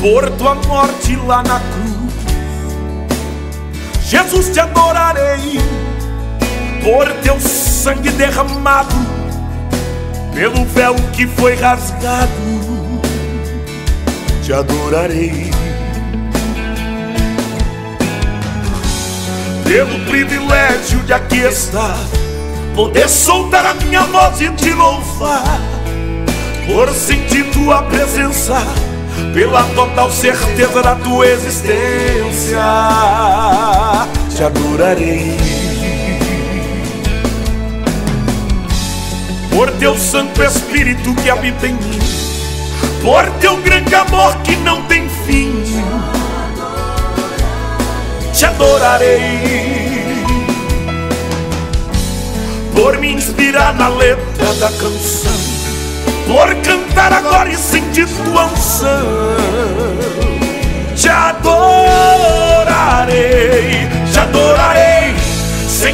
por tua morte lá na cruz. Jesus, te adorarei por teu sangue derramado, pelo véu que foi rasgado. Te adorarei. Pelo privilégio de aqui estar, poder soltar a minha voz e te louvar, por sentir tua presença pela total certeza da tua existência, te adorarei. Por teu Santo Espírito que habita em mim, por teu grande amor que não tem fim, te adorarei. Por me inspirar na letra da canção por cantar agora e sentir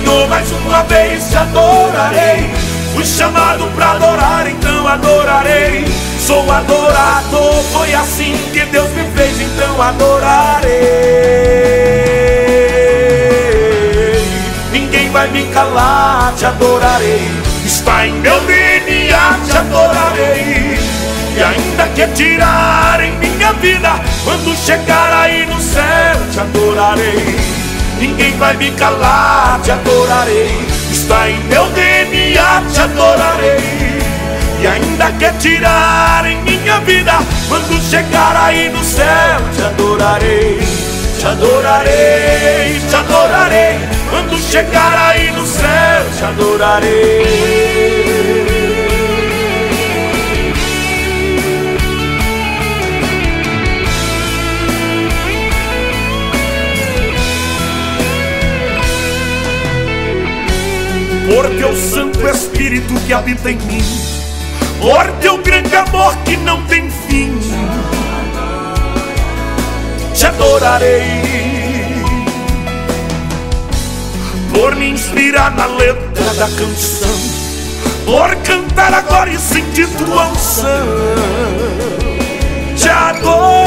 Senhor, mais uma vez te adorarei. Fui chamado para adorar, então adorarei. Sou adorador, foi assim que Deus me fez, então adorarei. Ninguém vai me calar, te adorarei. Está em meu DNA, te adorarei. E ainda que tirarem minha vida, quando chegar aí no céu, te adorarei. Ninguém vai me calar, te adorarei. Está em meu DNA, te adorarei. E ainda que tirarem minha vida, quando chegar aí no céu, te adorarei. Te adorarei, te adorarei. Quando chegar aí no céu, te adorarei. Por teu Santo Espírito que habita em mim, por teu grande amor que não tem fim, te adorarei, por me inspirar na letra da canção, por cantar agora e sentir tua unção, te adorarei,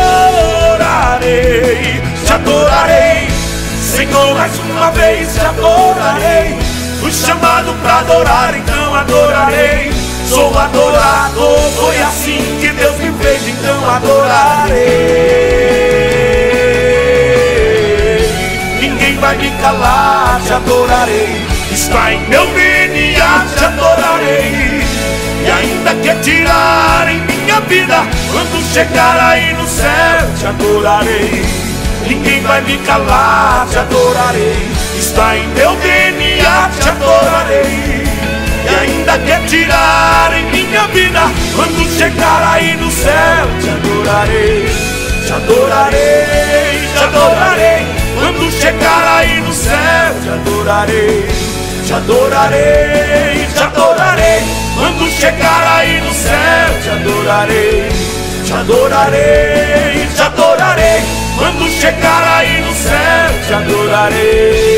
te adorarei, Senhor, mais uma vez te adorarei. Fui chamado para adorar, então adorarei. Sou adorador, foi assim que Deus me fez, então adorarei. Ninguém vai me calar, te adorarei. Está em meu DNA, te adorarei. E ainda que tirarem minha vida, quando chegar aí no céu, te adorarei. Ninguém vai me calar, te adorarei. Está em meu DNA, te adorarei. E ainda que tirarem minha vida, quando chegar aí no céu, te adorarei. Te adorarei, te adorarei. Quando chegar aí no céu, te adorarei. Te adorarei, te adorarei. Quando chegar aí no céu, te adorarei. Te adorarei, te adorarei. Quando chegar aí no céu, te adorarei,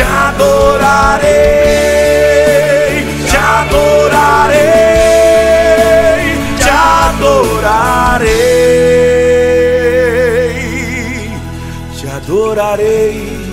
te adorarei, te adorarei, te adorarei, te adorarei.